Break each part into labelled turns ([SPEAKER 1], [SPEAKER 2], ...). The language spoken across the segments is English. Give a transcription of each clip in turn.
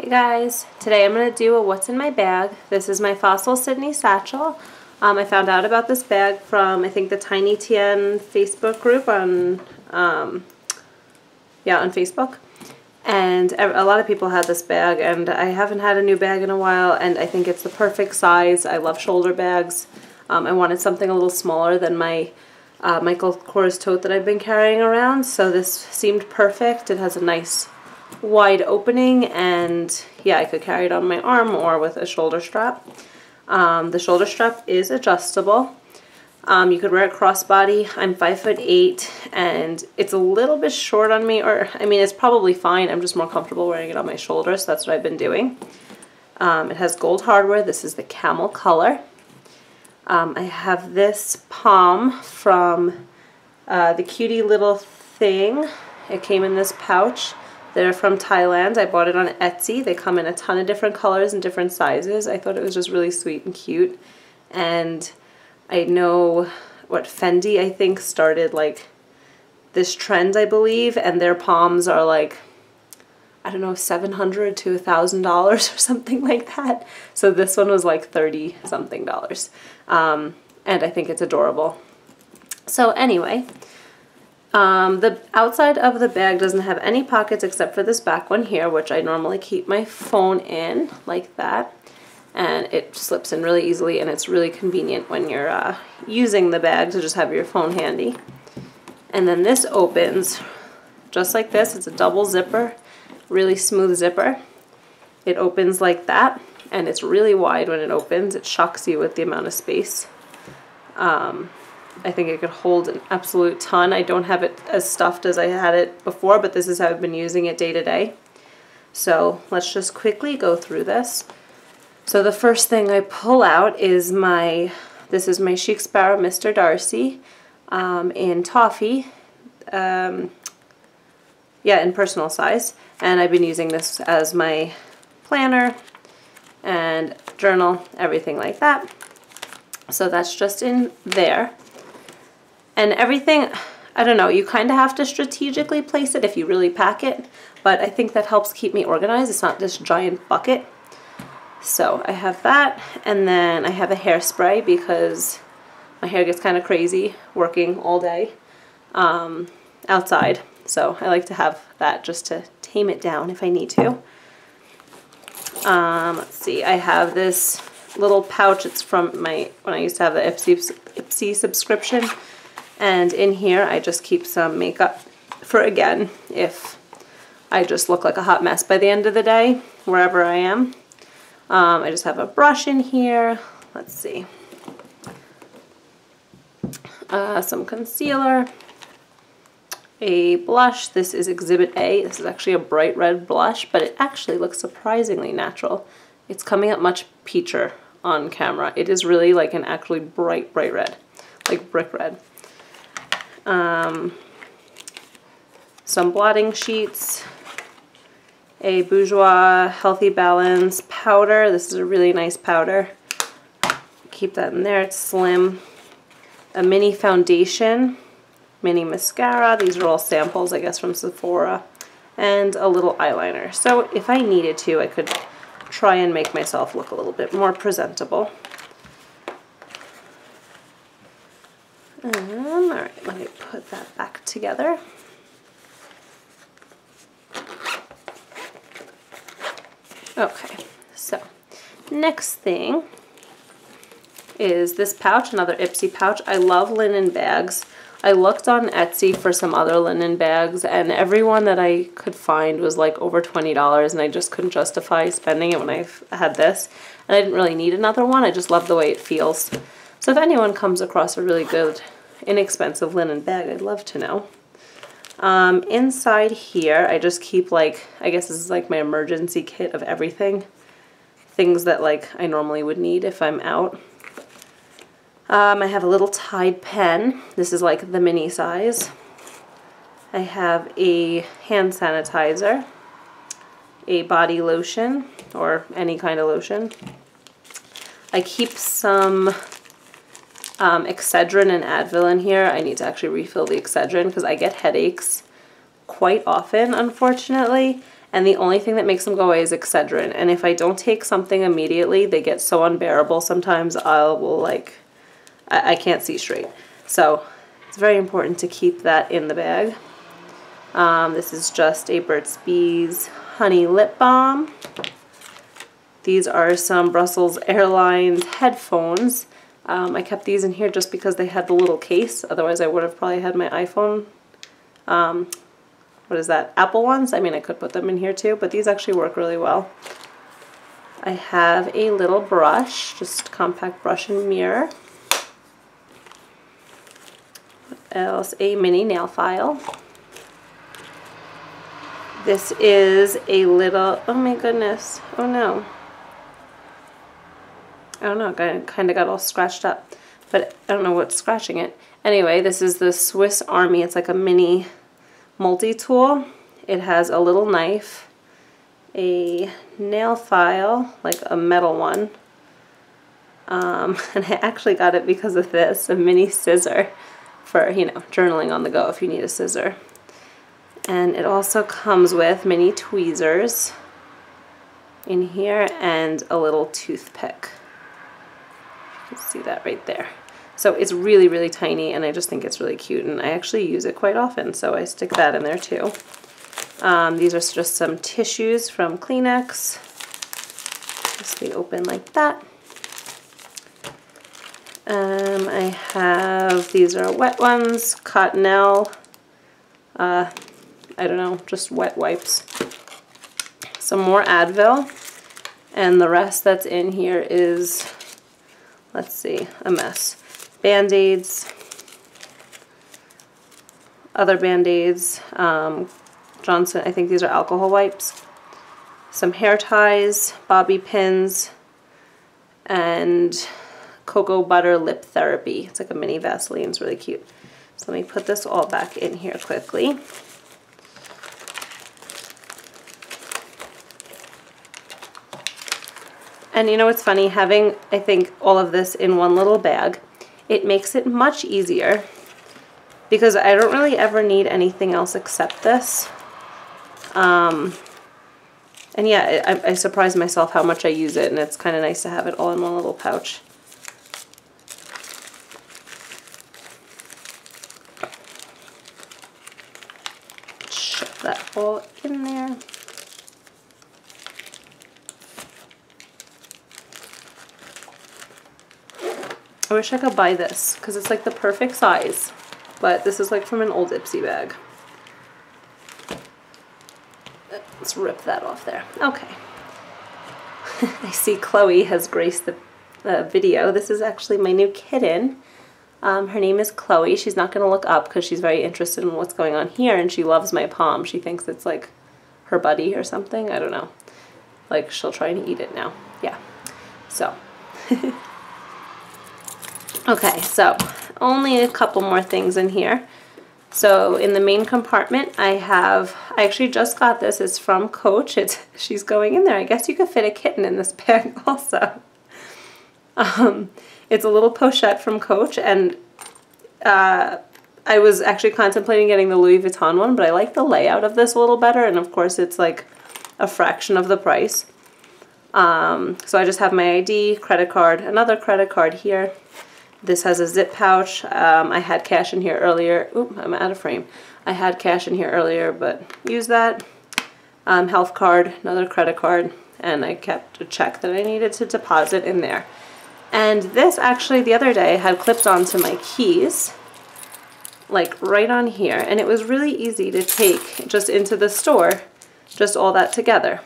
[SPEAKER 1] Hey guys, today I'm going to do a what's in my bag. This is my Fossil Sydney satchel. Um, I found out about this bag from I think the Tiny Tien Facebook group on, um, yeah, on Facebook. And a lot of people had this bag and I haven't had a new bag in a while and I think it's the perfect size. I love shoulder bags. Um, I wanted something a little smaller than my uh, Michael Kors tote that I've been carrying around so this seemed perfect. It has a nice wide opening and yeah I could carry it on my arm or with a shoulder strap. Um, the shoulder strap is adjustable. Um, you could wear it crossbody. I'm five foot eight and it's a little bit short on me or I mean it's probably fine. I'm just more comfortable wearing it on my shoulder So that's what I've been doing. Um, it has gold hardware. This is the camel color. Um, I have this pom from uh, the cutie little thing. It came in this pouch. They're from Thailand. I bought it on Etsy. They come in a ton of different colors and different sizes. I thought it was just really sweet and cute. And I know what Fendi, I think, started like this trend, I believe, and their poms are like, I don't know, 700 to a $1,000 or something like that. So this one was like 30 something dollars. Um, and I think it's adorable. So anyway, um, the outside of the bag doesn't have any pockets except for this back one here, which I normally keep my phone in like that. And it slips in really easily and it's really convenient when you're uh, using the bag to just have your phone handy. And then this opens just like this. It's a double zipper, really smooth zipper. It opens like that and it's really wide when it opens. It shocks you with the amount of space. Um, I think it could hold an absolute ton. I don't have it as stuffed as I had it before, but this is how I've been using it day to day. So let's just quickly go through this. So the first thing I pull out is my, this is my Chic Sparrow Mr. Darcy um, in toffee. Um, yeah, in personal size. And I've been using this as my planner and journal, everything like that. So that's just in there. And everything, I don't know, you kind of have to strategically place it if you really pack it, but I think that helps keep me organized. It's not this giant bucket. So I have that, and then I have a hairspray because my hair gets kind of crazy working all day um, outside. So I like to have that just to tame it down if I need to. Um, let's see, I have this little pouch. It's from my, when I used to have the Ipsy, Ipsy subscription. And in here, I just keep some makeup for, again, if I just look like a hot mess by the end of the day, wherever I am. Um, I just have a brush in here. Let's see. Uh, some concealer, a blush. This is Exhibit A. This is actually a bright red blush, but it actually looks surprisingly natural. It's coming up much peacher on camera. It is really like an actually bright, bright red, like brick red um, some blotting sheets, a Bourjois Healthy Balance powder. This is a really nice powder. Keep that in there, it's slim. A mini foundation, mini mascara. These are all samples, I guess, from Sephora. And a little eyeliner. So if I needed to, I could try and make myself look a little bit more presentable. Um, all right, let me put that back together. Okay, so next thing is this pouch, another Ipsy pouch. I love linen bags. I looked on Etsy for some other linen bags and everyone that I could find was like over $20 and I just couldn't justify spending it when I had this. And I didn't really need another one. I just love the way it feels. So if anyone comes across a really good, inexpensive linen bag, I'd love to know. Um, inside here, I just keep like, I guess this is like my emergency kit of everything. Things that like I normally would need if I'm out. Um, I have a little Tide pen. This is like the mini size. I have a hand sanitizer, a body lotion, or any kind of lotion. I keep some um, Excedrin and Advil in here. I need to actually refill the Excedrin because I get headaches quite often, unfortunately. And the only thing that makes them go away is Excedrin. And if I don't take something immediately, they get so unbearable. Sometimes I will like, I, I can't see straight. So it's very important to keep that in the bag. Um, this is just a Burt's Bees Honey Lip Balm. These are some Brussels Airlines headphones. Um, I kept these in here just because they had the little case. Otherwise, I would have probably had my iPhone. Um, what is that? Apple ones? I mean, I could put them in here too, but these actually work really well. I have a little brush, just compact brush and mirror. What else? A mini nail file. This is a little, oh my goodness, oh no. I don't know, I kind of got all scratched up, but I don't know what's scratching it. Anyway, this is the Swiss Army. It's like a mini multi-tool. It has a little knife, a nail file, like a metal one. Um, and I actually got it because of this, a mini scissor for, you know, journaling on the go if you need a scissor. And it also comes with mini tweezers in here and a little toothpick. You see that right there. So it's really, really tiny and I just think it's really cute and I actually use it quite often. So I stick that in there too. Um, these are just some tissues from Kleenex. Just they open like that. Um, I have, these are wet ones, Cottonelle, uh, I don't know, just wet wipes. Some more Advil, and the rest that's in here is let's see, a mess. Band-Aids, other Band-Aids, um, Johnson, I think these are alcohol wipes, some hair ties, bobby pins, and cocoa butter lip therapy. It's like a mini Vaseline, it's really cute. So let me put this all back in here quickly. And you know what's funny? Having, I think, all of this in one little bag, it makes it much easier because I don't really ever need anything else except this. Um, and yeah, I, I surprise myself how much I use it, and it's kind of nice to have it all in one little pouch. Shove that all in there. I wish I could buy this because it's like the perfect size. But this is like from an old Ipsy bag. Let's rip that off there. Okay. I see Chloe has graced the uh, video. This is actually my new kitten. Um, her name is Chloe. She's not going to look up because she's very interested in what's going on here and she loves my pom. She thinks it's like her buddy or something. I don't know. Like she'll try and eat it now. Yeah. So. Okay, so only a couple more things in here. So in the main compartment, I have, I actually just got this, it's from Coach, it's, she's going in there. I guess you could fit a kitten in this bag also. Um, it's a little pochette from Coach, and uh, I was actually contemplating getting the Louis Vuitton one, but I like the layout of this a little better, and of course it's like a fraction of the price. Um, so I just have my ID, credit card, another credit card here, this has a zip pouch. Um, I had cash in here earlier. Oop, I'm out of frame. I had cash in here earlier, but use that. Um, health card, another credit card, and I kept a check that I needed to deposit in there. And this actually the other day had clipped onto my keys, like right on here, and it was really easy to take just into the store, just all that together.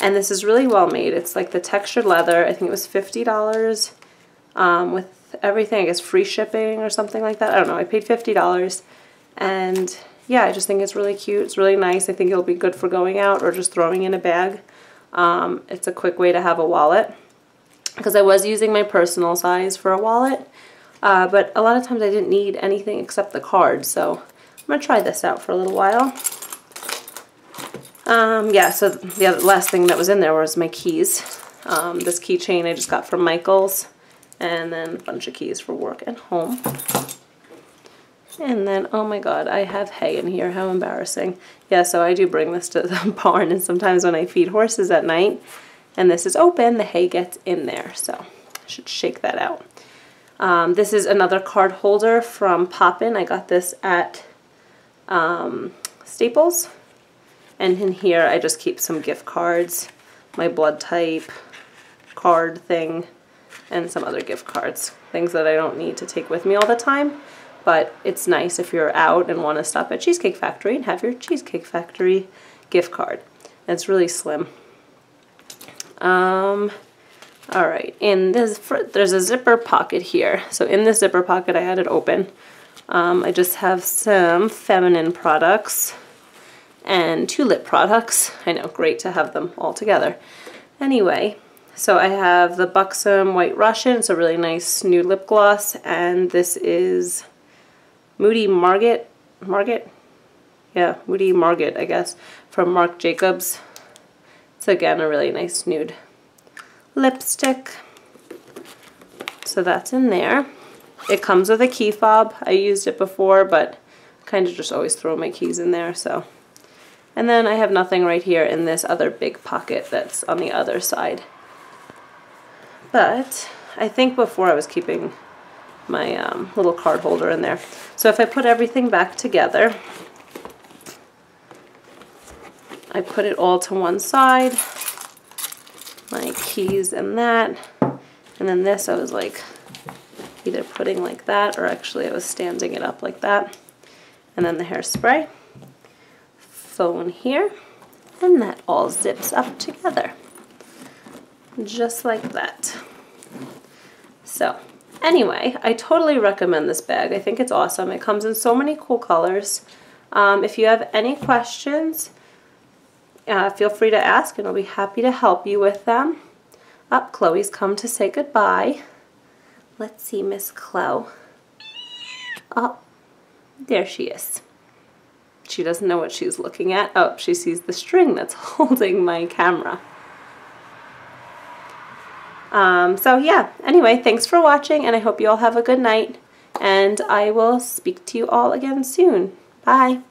[SPEAKER 1] And this is really well made. It's like the textured leather. I think it was $50 um, with everything. I guess free shipping or something like that. I don't know. I paid $50 and yeah, I just think it's really cute. It's really nice. I think it'll be good for going out or just throwing in a bag. Um, it's a quick way to have a wallet because I was using my personal size for a wallet. Uh, but a lot of times I didn't need anything except the card. So I'm going to try this out for a little while. Um, yeah, so the last thing that was in there was my keys. Um, this keychain I just got from Michaels and then a bunch of keys for work and home. And then, oh my god, I have hay in here. How embarrassing. Yeah, so I do bring this to the barn, and sometimes when I feed horses at night, and this is open, the hay gets in there. So I should shake that out. Um, this is another card holder from Poppin. I got this at um, Staples. And in here, I just keep some gift cards, my blood type card thing, and some other gift cards. Things that I don't need to take with me all the time. But it's nice if you're out and want to stop at Cheesecake Factory and have your Cheesecake Factory gift card. It's really slim. Um, all right, and there's, there's a zipper pocket here. So in this zipper pocket, I had it open. Um, I just have some feminine products and two lip products. I know, great to have them all together. Anyway, so I have the Buxom White Russian. It's a really nice new lip gloss. And this is Moody Margot. Margot? Yeah, Moody Margot, I guess, from Marc Jacobs. It's again a really nice nude lipstick. So that's in there. It comes with a key fob. I used it before, but kind of just always throw my keys in there, so. And then I have nothing right here in this other big pocket that's on the other side. But I think before I was keeping my um, little card holder in there. So if I put everything back together, I put it all to one side, my keys and that, and then this I was like either putting like that or actually I was standing it up like that. And then the hairspray, phone here, and that all zips up together. Just like that. So anyway, I totally recommend this bag. I think it's awesome. It comes in so many cool colors. Um, if you have any questions, uh, feel free to ask and I'll be happy to help you with them. Up, oh, Chloe's come to say goodbye. Let's see, Miss Chloe. Oh, there she is. She doesn't know what she's looking at. Oh, she sees the string that's holding my camera. Um, so yeah, anyway, thanks for watching and I hope you all have a good night and I will speak to you all again soon. Bye.